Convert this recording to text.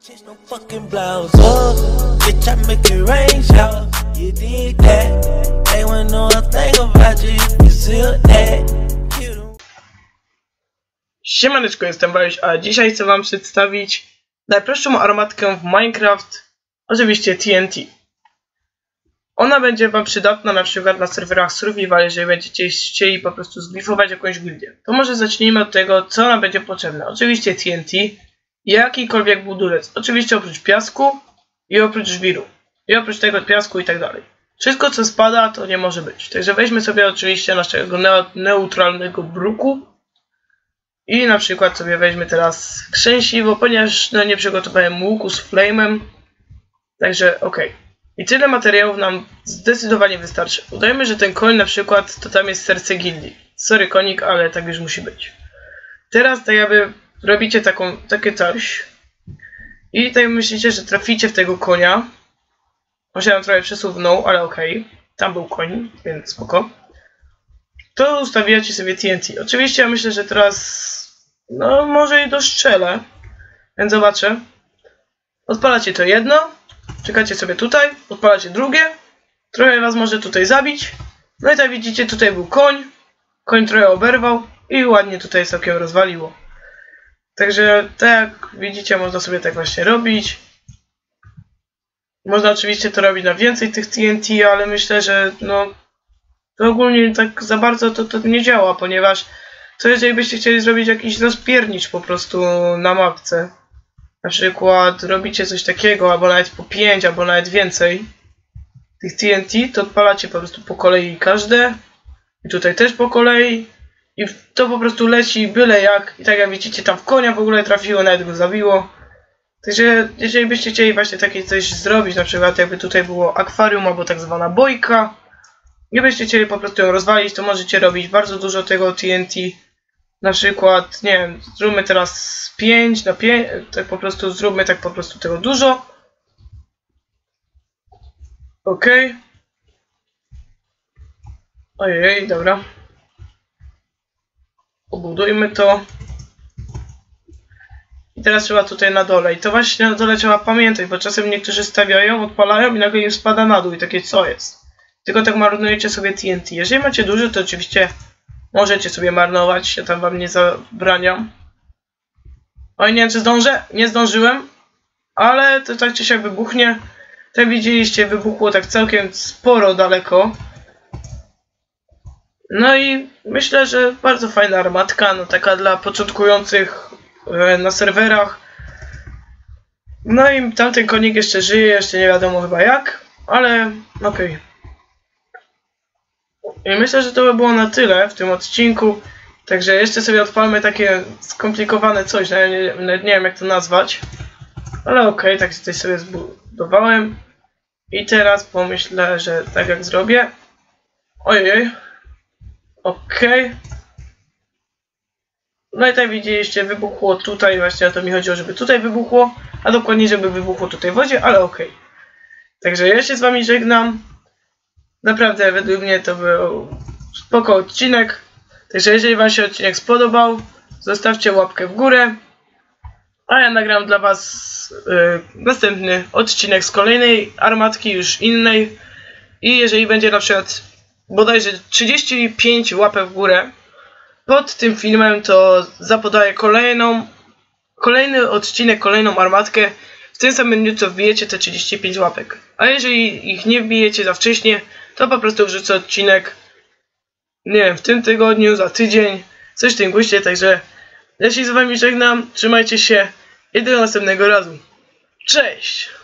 Change no fucking blouse up. Bitch, I make it rain shower. You did that. They wanna know thing about you. You still that. Siemaneczko, jestem Waliś, a dzisiaj chcę wam przedstawić najprostszą aromatkę w Minecraft, oczywiście TNT. Ona będzie wam przydatna na przykład na serwerach survival, jeżeli będziecie chcieli po prostu zglifować jakąś gildię. To może zacznijmy od tego, co nam będzie potrzebne. Oczywiście TNT jakikolwiek budulec. Oczywiście oprócz piasku i oprócz żwiru. I oprócz tego piasku i tak dalej. Wszystko co spada to nie może być. Także weźmy sobie oczywiście naszego neutralnego bruku. I na przykład sobie weźmy teraz krzęsiwo, ponieważ no, nie przygotowałem łuku z flame'em. Także okej. I tyle materiałów nam zdecydowanie wystarczy. Udajmy, że ten koń na przykład to tam jest serce gildii. Sorry konik, ale tak już musi być. Teraz tak jakby robicie taką, takie coś. I tak myślicie, że traficie w tego konia. On trochę przesuwnął, ale okej. Tam był koń, więc spoko to ustawiacie sobie TNT. Oczywiście ja myślę, że teraz no może i dostrzelę. Więc zobaczę. Odpalacie to jedno, czekacie sobie tutaj, odpalacie drugie, trochę was może tutaj zabić. No i tak widzicie, tutaj był koń, koń trochę oberwał i ładnie tutaj całkiem rozwaliło. Także tak jak widzicie, można sobie tak właśnie robić. Można oczywiście to robić na więcej tych TNT, ale myślę, że no to ogólnie tak za bardzo to, to nie działa, ponieważ co jeżeli byście chcieli zrobić jakiś rozpiernicz po prostu na mapce? Na przykład robicie coś takiego, albo nawet po 5, albo nawet więcej tych TNT, to odpalacie po prostu po kolei każde i tutaj też po kolei i to po prostu leci byle jak i tak jak widzicie tam w konia w ogóle trafiło, nawet go zabiło. Także jeżeli byście chcieli właśnie takie coś zrobić, na przykład jakby tutaj było akwarium albo tak zwana bojka, nie byście chcieli po prostu ją rozwalić, to możecie robić bardzo dużo tego TNT. Na przykład, nie wiem, zróbmy teraz 5 na 5, tak po prostu zróbmy tak po prostu tego dużo. Ok. Ojej, dobra. Obudujmy to. I teraz trzeba tutaj na dole. I to właśnie na dole trzeba pamiętać, bo czasem niektórzy stawiają, odpalają i nagle im spada na dół i takie co jest. Tylko tak marnujecie sobie TNT. Jeżeli macie dużo, to oczywiście możecie sobie marnować, ja tam wam nie zabraniam. Oj, nie wiem czy zdążę, nie zdążyłem, ale to tak czy siak wybuchnie. Tak widzieliście, wybuchło tak całkiem sporo daleko. No i myślę, że bardzo fajna armatka, no taka dla początkujących e, na serwerach. No i tamten konik jeszcze żyje, jeszcze nie wiadomo chyba jak, ale okej. I myślę, że to by było na tyle w tym odcinku. Także jeszcze sobie odpalmy takie skomplikowane coś, nawet nie, nawet nie wiem jak to nazwać. Ale okej, tak tutaj sobie zbudowałem. I teraz pomyślę, że tak jak zrobię. Ojej. Okej. No i tak widzieliście, wybuchło tutaj, właśnie o to mi chodziło, żeby tutaj wybuchło, a dokładnie, żeby wybuchło tutaj w wodzie, ale okej. Także ja się z wami żegnam. Naprawdę, według mnie to był spoko odcinek. Także jeżeli wam się odcinek spodobał, zostawcie łapkę w górę. A ja nagram dla was y, następny odcinek z kolejnej armatki, już innej. I jeżeli będzie na przykład bodajże 35 łapek w górę pod tym filmem, to zapodaję kolejną, kolejny odcinek, kolejną armatkę. W tym samym dniu, co wbijecie te 35 łapek. A jeżeli ich nie wbijecie za wcześnie, to po prostu wrzucę odcinek, nie wiem, w tym tygodniu, za tydzień, coś w tym guście, także ja się z wami żegnam, trzymajcie się i do następnego razu. Cześć!